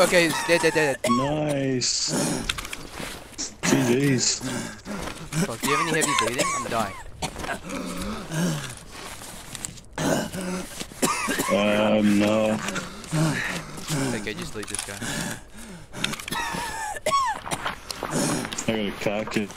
okay, he's dead, dead, dead. Nice. GG's. Fuck, do you have any heavy bleeding? I'm dying. Um, no. Okay, just leave this guy. I got a cock it.